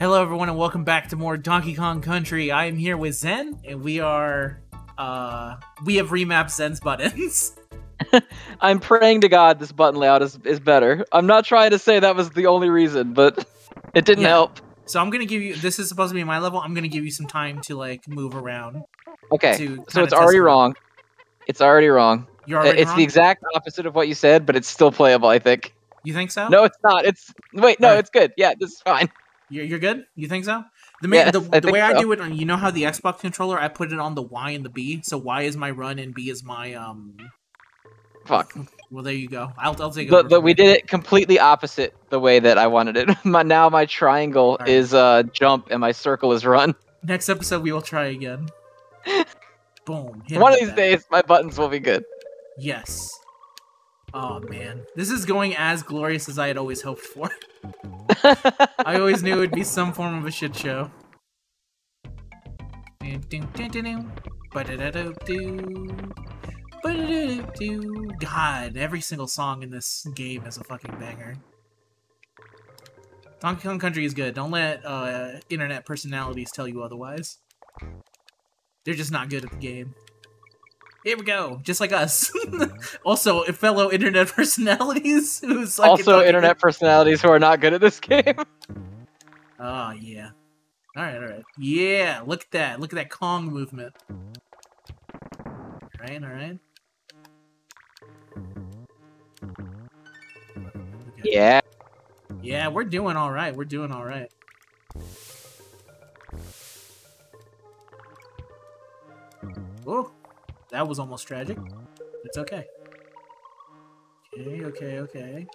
Hello, everyone, and welcome back to more Donkey Kong Country. I am here with Zen, and we are, uh, we have remapped Zen's buttons. I'm praying to God this button layout is, is better. I'm not trying to say that was the only reason, but it didn't Yeah. help. So I'm gonna give you, this is supposed to be my level, I'm gonna give you some time to, like, move around. Okay, so it's already it. wrong. It's already wrong. You're already it's wrong? the exact opposite of what you said, but it's still playable, I think. You think so? No, it's not. It's wait, no, Alright. it's good. Yeah, this is fine. You're, you're good? You think so? The, main, Yes, the, the way I so. do it, on you know how the Xbox controller, I put it on the Y and the B. So Y is my run and B is my, um, Fuck. well, there you go. I'll, I'll take But, but we did it completely opposite the way that I wanted it. my, now my triangle Alright. is uh jump and my circle is run. Next episode, we will try again. Boom. One of these that. days, my buttons will be good. Yes. Oh man, this is going as glorious as I had always hoped for. I always knew it would be some form of a shit show. God, every single song in this game is a fucking banger. Donkey Kong Country is good. Don't let uh, internet personalities tell you otherwise. They're just not good at the game. Here we go, just like us. also, fellow internet personalities who's like also, internet personalities who are not good at this game. Oh yeah. All right, all right. Yeah, look at that. Look at that Kong movement. All right, all right. Okay. yeah. Yeah, we're doing all right. We're doing all right. That was almost tragic. Uh-huh. It's okay. Okay, okay, okay.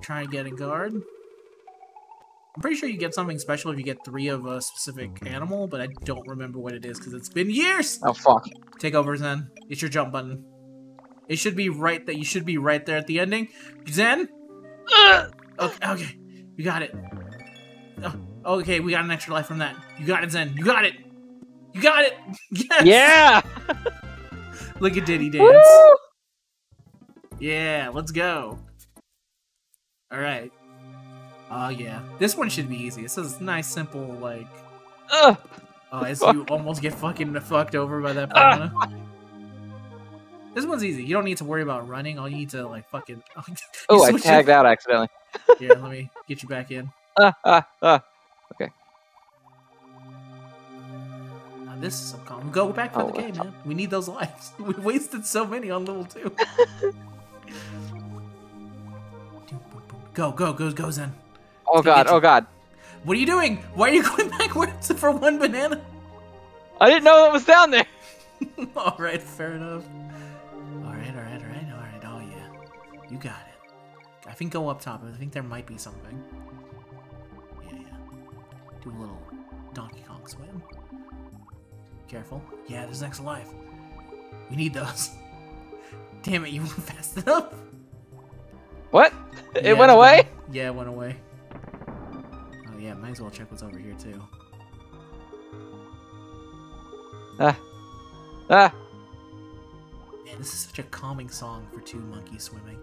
Try and get a guard. I'm pretty sure you get something special if you get three of a specific mm-hmm. animal, but I don't remember what it is because it's been years. Oh fuck. Take over, Zen. It's your jump button. It should be right that you should be right there at the ending. Zen. Okay, okay, you got it. Oh, okay, we got an extra life from that. You got it, Zen. You got it. You got it. Yes. Yeah. Look at Diddy dance. Woo! Yeah, let's go. All right. Oh yeah, this one should be easy. It says nice, simple, like. Ugh. Oh, as Fuck. you almost get fucking fucked over by that Ah. This one's easy. You don't need to worry about running. All you need to like fucking. Oh, I switched it- tagged out accidentally. Here, let me get you back in. Ah, ah, ah. Now, this is so calm. Go back for Oh, the game, man. We need those lives. We wasted so many on level two. go, go, go, go, Zen. Oh gonna god, oh god. What are you doing? Why are you going backwards for one banana? I didn't know that was down there. all right, fair enough. All right, all right, all right, all right. Oh yeah, you got it. I think go up top. I think there might be something. Yeah, yeah. Do a little Donkey Kong swim. Careful. Yeah, there's next life. We need those. Damn it, you went fast enough. What? Yeah, It went away? Yeah, it went away. Oh yeah, might as well check what's over here too. Ah. Ah. Man, this is such a calming song for two monkeys swimming.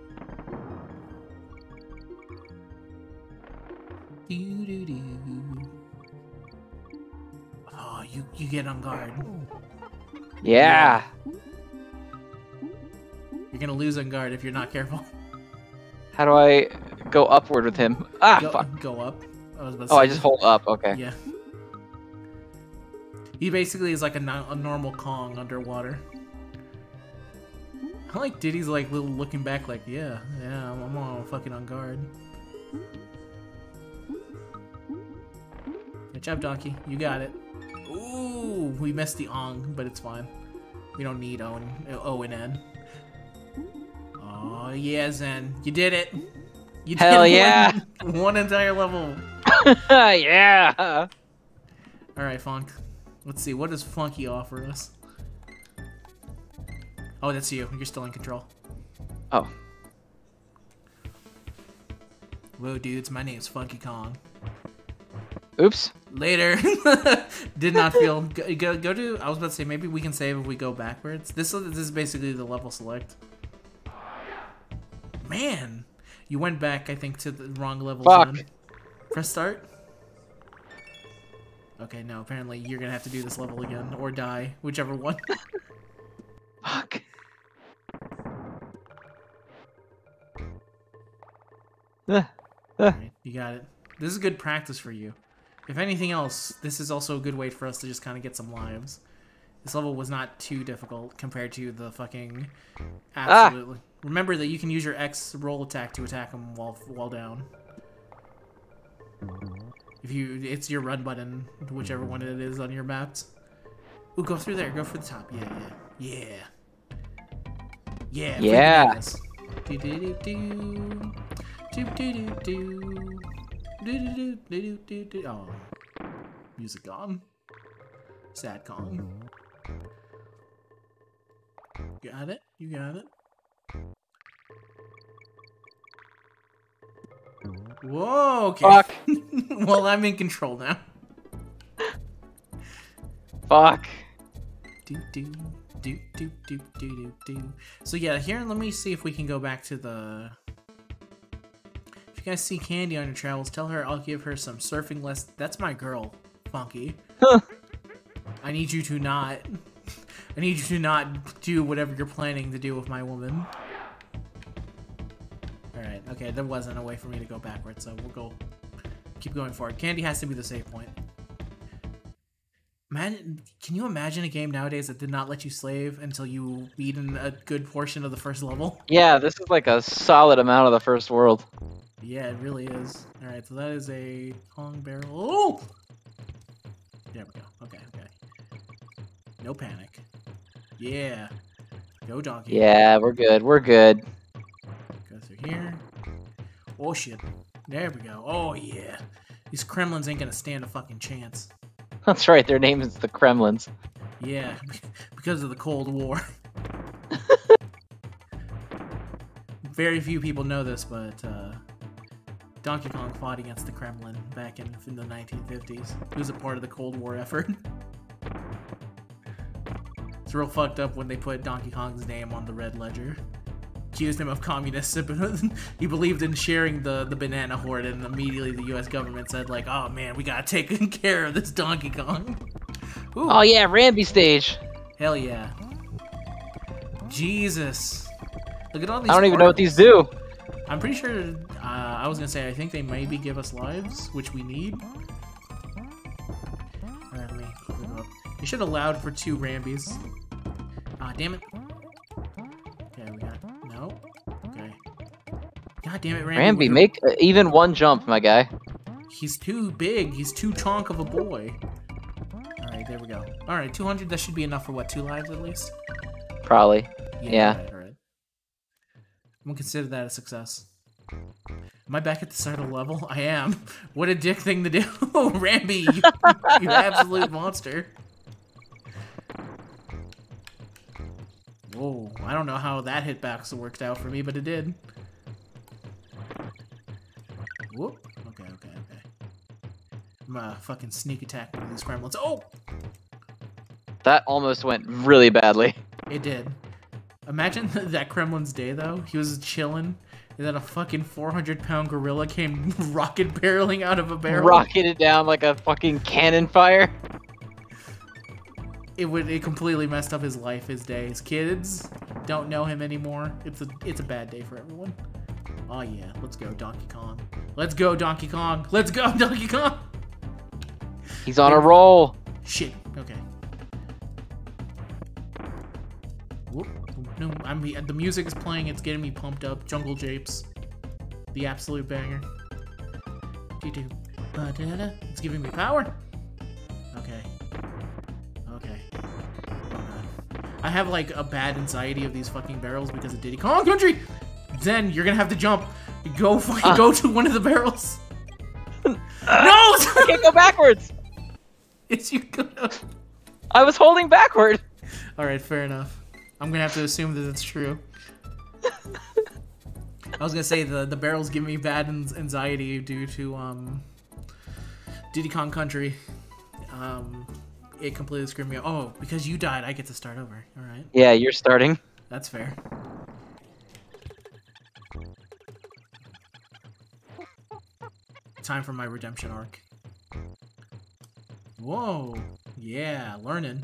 Doo-doo-doo. Oh, you you get Enguarde. Yeah. You're gonna lose Enguarde if you're not careful. How do I go upward with him? Ah, go, fuck. go up. I was about to Oh, I just hold up. Okay. Yeah. He basically is like a, no- a normal Kong underwater. I like Diddy's like little looking back, like, yeah, yeah, I'm, I'm all fucking on guard. Good job, Donkey. You got it. Ooh, we missed the ong, but it's fine. We don't need O and, o and N. Oh yeah, Zen, you did it. You Hell did yeah. One, one entire level. yeah. All right, Funk. Let's see. What does Funky offer us? Oh, that's you. You're still in control. Oh. Whoa, dudes. My name's Funky Kong. Oops. Later. Did not feel. Go, go, go to. I was about to say maybe we can save if we go backwards. This is this is basically the level select. Man, you went back. I think to the wrong level Fuck. zone. Press start. Okay, no, apparently you're gonna have to do this level again, or die, whichever one. Fuck. Eh, eh. Alright, you got it. This is good practice for you. If anything else, this is also a good way for us to just kind of get some lives. This level was not too difficult compared to the fucking ah! absolutely. Remember that you can use your X roll attack to attack them while while down. If you, it's your run button, whichever one it is on your maps. Ooh, go through there. Go for the top. Yeah, yeah, yeah, yeah. Yeah. Do do do do. Do do do do. Oh, music gone. Sad Kong. Got it. You got it. Whoa. Okay. Fuck. well, I'm in control now. Fuck. Do do do do do do do do. So yeah, here let me see if we can go back to the. If you guys see Candy on your travels, tell her I'll give her some surfing lessons. That's my girl, Funky. I need you to not. I need you to not do whatever you're planning to do with my woman. Alright, okay, there wasn't a way for me to go backwards, so we'll go. Keep going forward. Candy has to be the safe point. Man, can you imagine a game nowadays that did not let you slave until you beat in a good portion of the first level? Yeah, this is like a solid amount of the first world. Yeah, it really is. All right, so that is a long barrel. Oh! There we go. Okay, okay. No panic. Yeah. Go donkey. Yeah, we're good. We're good. Go through here. Oh shit. There we go. Oh yeah. These Kremlins ain't gonna stand a fucking chance. That's right. Their name is the Kremlins. Yeah, because of the Cold War. Very few people know this, but uh, Donkey Kong fought against the Kremlin back in, in the 1950s. It was a part of the Cold War effort. it's real fucked up when they put Donkey Kong's name on the Red Ledger. Accused him of communism. he believed in sharing the, the banana horde, and immediately the US government said, like, oh man, we gotta take care of this Donkey Kong. Ooh. Oh yeah, Rambi stage. Hell yeah. Jesus. Look at all these. I don't even know what these do. I'm pretty sure. I was gonna say I think they maybe give us lives, which we need. Alright, let me up. You should have allowed for two Rambies. Ah, damn it. Okay, we got no. Okay. God damn it, Rambi. Ramby, make uh, even one jump, my guy. He's too big. He's too chonk of a boy. Alright, there we go. Alright, 200. That should be enough for what? Two lives at least. Probably. Yeah. Alright, alright. I'm gonna consider that a success. Am I back at the start of the level? I am. What a dick thing to do. Rambi, you, you absolute monster. Whoa, I don't know how that hitbox worked out for me, but it did. Whoop. Okay, okay, okay. I'm gonna fucking sneak attack one of these gremlins. Oh! That almost went really badly. It did. Imagine that Kremlin's day though. He was chilling, and then a fucking 400 pound gorilla came rocket barreling out of a barrel. Rocketed down like a fucking cannon fire. It would. It completely messed up his life, his day. His kids don't know him anymore. It's a. It's a bad day for everyone. Oh yeah, let's go Donkey Kong. Let's go Donkey Kong. Let's go Donkey Kong. He's on a roll. Shit. Okay. Whoop. No, I'm the music is playing. It's getting me pumped up. Jungle Japes, the absolute banger. It's giving me power. Okay. Okay. I have like a bad anxiety of these fucking barrels because of Diddy Kong Country. Then you're gonna have to jump. Go fucking Ah. go to one of the barrels. no! I can't go backwards. it's you gonna. I was holding backward. All right, fair enough. I'm gonna have to assume that it's true. I was gonna say the the barrels give me bad anxiety due to um Diddy Kong Country. Um, it completely screwed me up. Oh, because you died, I get to start over. All right, Yeah, you're starting. that's fair. Time for my redemption arc. Whoa. Yeah, learning.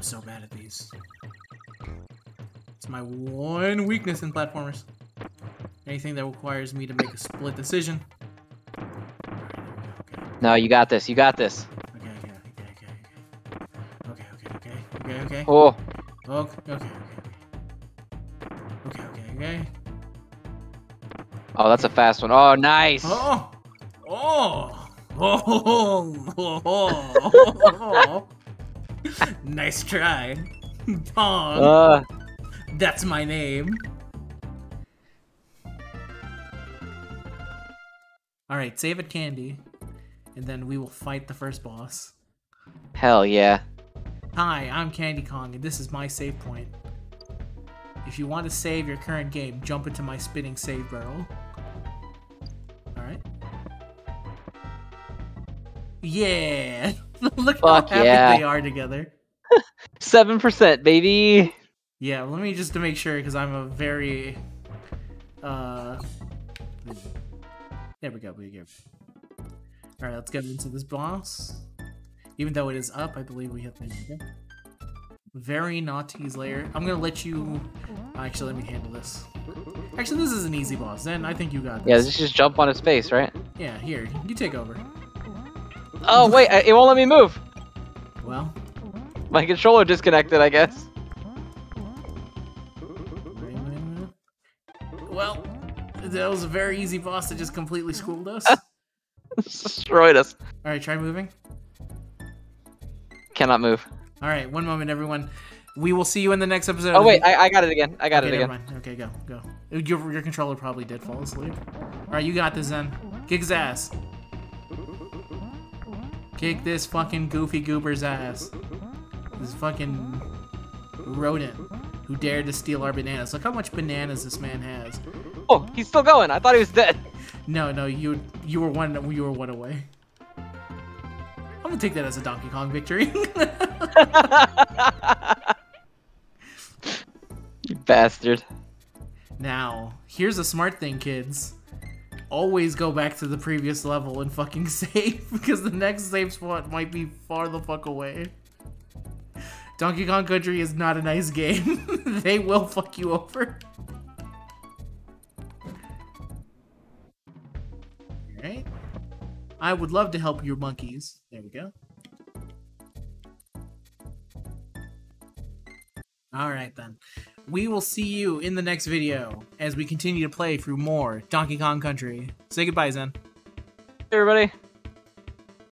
I'm so bad at these. It's my one weakness in platformers. Anything that requires me to make a split decision. Alright, there we go, okay. No, you got this. You got this. Okay, okay, okay, okay, okay. Okay, okay, okay, okay, okay. Oh, Okay, okay, okay. Okay, okay, okay. oh, that's a fast one. Oh, nice. Oh! Oh! Oh! oh, oh. oh. nice try. Pong. Uh, That's my name. Alright, save it candy. And then we will fight the first boss. hell yeah. Hi, I'm Candy Kong, and this is my save point. If you want to save your current game, jump into my spinning save barrel. Alright. Yeah! Look Fuck how happy yeah. they are together. Seven percent, baby. Yeah, let me just to make sure, because I'm a very... Uh... There we go, we go. Alright, let's get into this boss. Even though it is up, I believe we have to... Very Gnawty's layer. I'm gonna let you... Actually, let me handle this. Actually, this is an easy boss. Then I think you got Yeah, this. just just jump on his face, right? Yeah, here, you take over. Oh wait, uh, it won't let me move. Well, My controller disconnected, I guess. well, that was a very easy boss that just completely schooled us. Destroyed us. All right, try moving. Cannot move. All right, one moment, everyone. We will see you in the next episode. Oh wait, I, I got it again. I got okay, it never again. mind. Okay, go, go. Your, your controller probably did fall asleep. All right, you got this then. Kick his ass. Kick this fucking goofy goober's ass. This fucking rodent who dared to steal our bananas. Look how much bananas this man has. Oh, he's still going. I thought he was dead. No, no, you you were one you were one away. I'm gonna take that as a Donkey Kong victory. you bastard. now, here's a smart thing, kids. Always go back to the previous level and fucking save, because the next save spot might be far the fuck away. Donkey Kong Country is not a nice game. they will fuck you over. Alright. I would love to help your monkeys. There we go. Alright then. We will see you in the next video as we continue to play through more Donkey Kong Country. Say goodbye, Zen. Hey, Everybody.